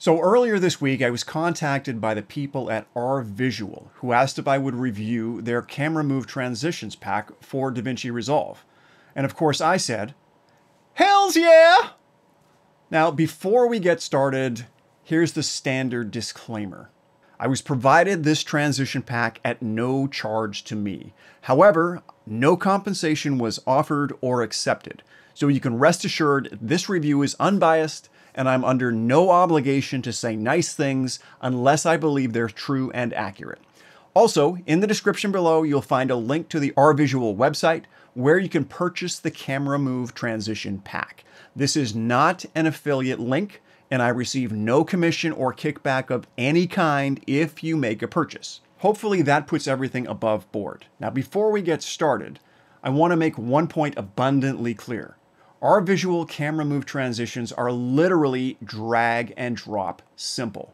So earlier this week, I was contacted by the people at R Visual who asked if I would review their camera move transitions pack for DaVinci Resolve. And of course, I said, Hells yeah! Now, before we get started, here's the standard disclaimer. I was provided this transition pack at no charge to me. However, no compensation was offered or accepted. So you can rest assured this review is unbiased and I'm under no obligation to say nice things unless I believe they're true and accurate. Also, in the description below, you'll find a link to the RVisual website where you can purchase the Camera Move Transition Pack. This is not an affiliate link, and I receive no commission or kickback of any kind if you make a purchase. Hopefully that puts everything above board. Now, before we get started, I want to make one point abundantly clear. R Visual camera move transitions are literally drag and drop simple.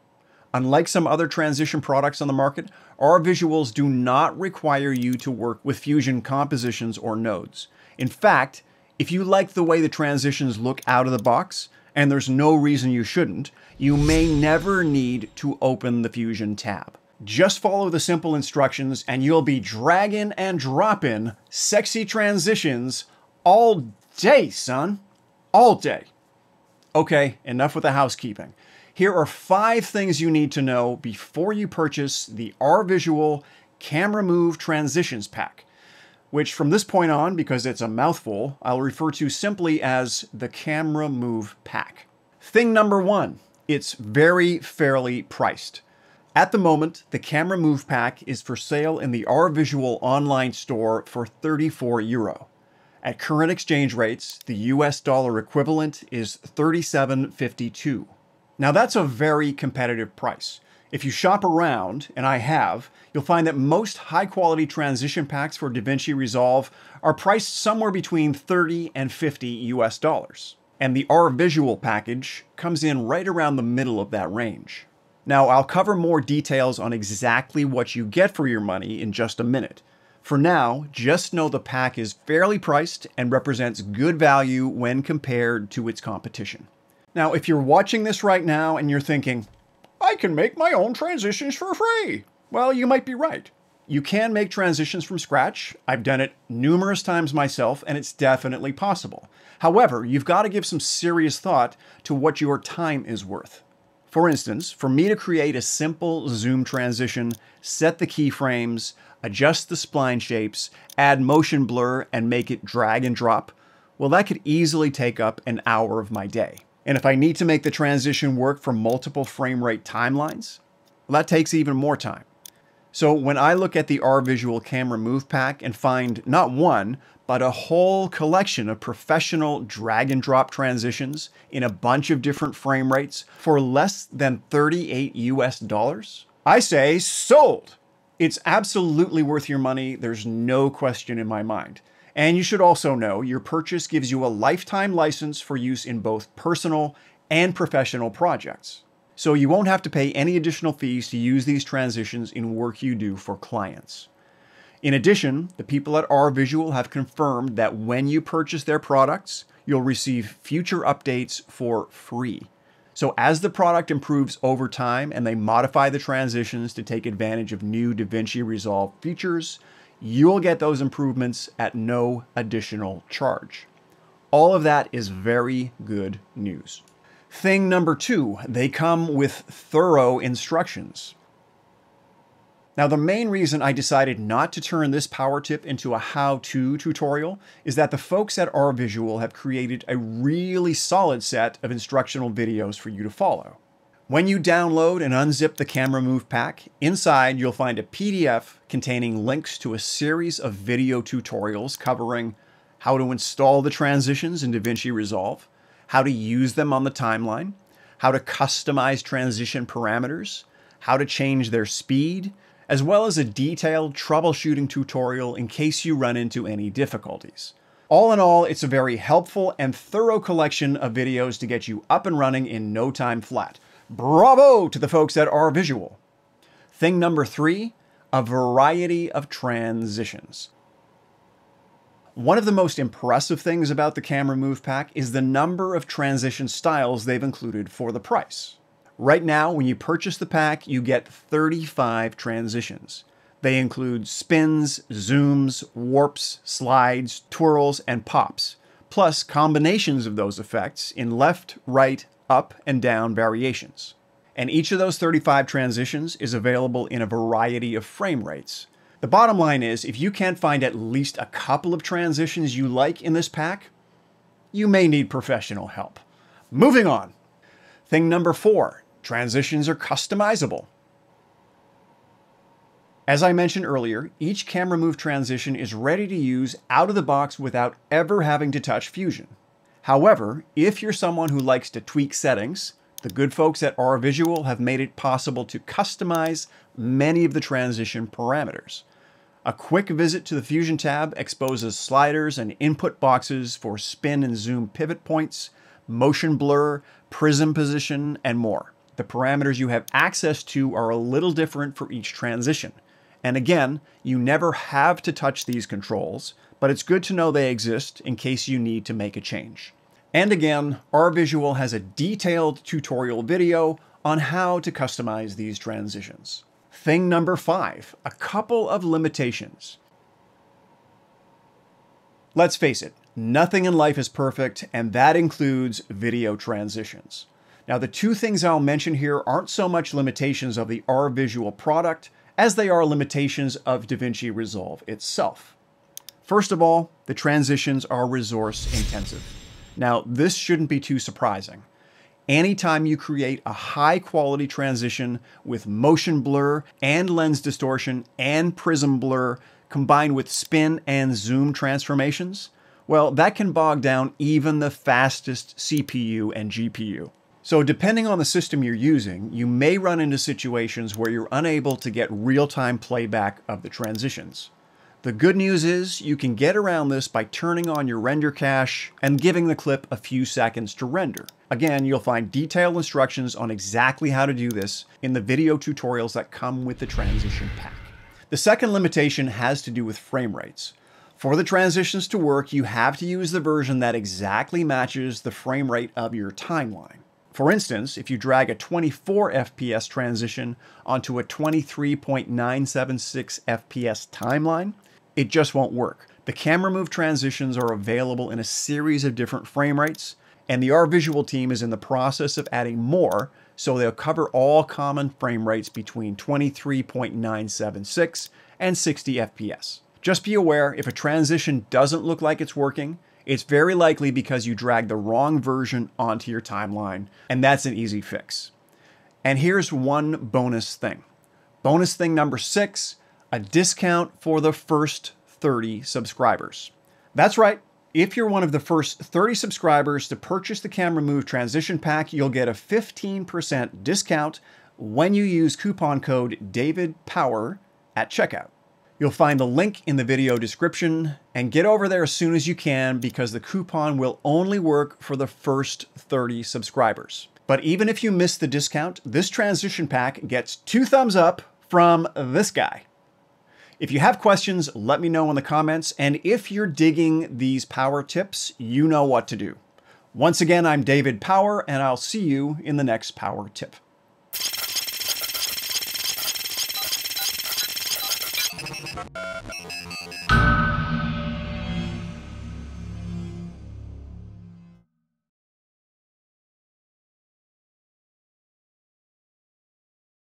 Unlike some other transition products on the market, R Visuals do not require you to work with Fusion compositions or nodes. In fact, if you like the way the transitions look out of the box, and there's no reason you shouldn't, you may never need to open the Fusion tab. Just follow the simple instructions and you'll be dragging and dropping sexy transitions all day, son. All day. Okay, enough with the housekeeping. Here are five things you need to know before you purchase the R Visual Camera Move Transitions Pack, which from this point on, because it's a mouthful, I'll refer to simply as the Camera Move Pack. Thing number one, it's very fairly priced. At the moment, the Camera Move Pack is for sale in the R Visual online store for 34 euro. At current exchange rates, the US dollar equivalent is 37.52. Now that's a very competitive price. If you shop around, and I have, you'll find that most high quality transition packs for DaVinci Resolve are priced somewhere between 30 and 50 US dollars. And the R Visual package comes in right around the middle of that range. Now, I'll cover more details on exactly what you get for your money in just a minute. For now, just know the pack is fairly priced and represents good value when compared to its competition. Now, if you're watching this right now and you're thinking, I can make my own transitions for free, well, you might be right. You can make transitions from scratch. I've done it numerous times myself, and it's definitely possible. However, you've got to give some serious thought to what your time is worth. For instance, for me to create a simple zoom transition, set the keyframes, adjust the spline shapes, add motion blur, and make it drag and drop, well, that could easily take up an hour of my day. And if I need to make the transition work for multiple frame rate timelines, well, that takes even more time. So when I look at the R Visual Camera Move Pack and find not one, but a whole collection of professional drag and drop transitions in a bunch of different frame rates for less than 38 US dollars, I say sold. It's absolutely worth your money. There's no question in my mind. And you should also know your purchase gives you a lifetime license for use in both personal and professional projects. So you won't have to pay any additional fees to use these transitions in work you do for clients. In addition, the people at R Visual have confirmed that when you purchase their products, you'll receive future updates for free. So as the product improves over time and they modify the transitions to take advantage of new DaVinci Resolve features, you'll get those improvements at no additional charge. All of that is very good news. Thing number two, they come with thorough instructions. Now, the main reason I decided not to turn this power tip into a how-to tutorial is that the folks at RVisual have created a really solid set of instructional videos for you to follow. When you download and unzip the Camera Move pack, inside you'll find a PDF containing links to a series of video tutorials covering how to install the transitions in DaVinci Resolve, how to use them on the timeline, how to customize transition parameters, how to change their speed, as well as a detailed troubleshooting tutorial in case you run into any difficulties. All in all, it's a very helpful and thorough collection of videos to get you up and running in no time flat. Bravo to the folks at R Visual. Thing number three, a variety of transitions. One of the most impressive things about the Camera Move Pack is the number of transition styles they've included for the price. Right now, when you purchase the pack, you get 35 transitions. They include spins, zooms, warps, slides, twirls, and pops, plus combinations of those effects in left, right, up, and down variations. And each of those 35 transitions is available in a variety of frame rates. The bottom line is, if you can't find at least a couple of transitions you like in this pack, you may need professional help. Moving on. Thing number four, transitions are customizable. As I mentioned earlier, each camera move transition is ready to use out of the box without ever having to touch Fusion. However, if you're someone who likes to tweak settings, the good folks at R-Visual have made it possible to customize many of the transition parameters. A quick visit to the Fusion tab exposes sliders and input boxes for spin and zoom pivot points, motion blur, prism position, and more. The parameters you have access to are a little different for each transition. And again, you never have to touch these controls, but it's good to know they exist in case you need to make a change. And again, R-Visual has a detailed tutorial video on how to customize these transitions. Thing number five, a couple of limitations. Let's face it, nothing in life is perfect, and that includes video transitions. Now, the two things I'll mention here aren't so much limitations of the R-Visual product as they are limitations of DaVinci Resolve itself. First of all, the transitions are resource intensive. Now, this shouldn't be too surprising. Anytime you create a high quality transition with motion blur and lens distortion and prism blur combined with spin and zoom transformations, well, that can bog down even the fastest CPU and GPU. So depending on the system you're using, you may run into situations where you're unable to get real-time playback of the transitions. The good news is you can get around this by turning on your render cache and giving the clip a few seconds to render. Again, you'll find detailed instructions on exactly how to do this in the video tutorials that come with the transition pack. The second limitation has to do with frame rates. For the transitions to work, you have to use the version that exactly matches the frame rate of your timeline. For instance, if you drag a 24 FPS transition onto a 23.976 FPS timeline, it just won't work. The camera move transitions are available in a series of different frame rates, and the R-Visual team is in the process of adding more, so they'll cover all common frame rates between 23.976 and 60 FPS. Just be aware, if a transition doesn't look like it's working, it's very likely because you dragged the wrong version onto your timeline, and that's an easy fix. And here's one bonus thing. Bonus thing number six, a discount for the first 30 subscribers. That's right, if you're one of the first 30 subscribers to purchase the Camera Move Transition Pack, you'll get a 15% discount when you use coupon code DAVIDPOWER at checkout. You'll find the link in the video description and get over there as soon as you can because the coupon will only work for the first 30 subscribers. But even if you miss the discount, this transition pack gets two thumbs up from this guy. If you have questions, let me know in the comments. And if you're digging these power tips, you know what to do. Once again, I'm David Power, and I'll see you in the next power tip.